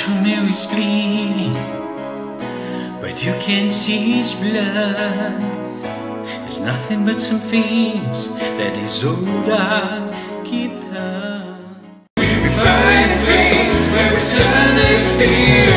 to Mary's bleeding, but you can't see his blood. It's nothing but some things that is old dog Keith We find a place where the sun is still.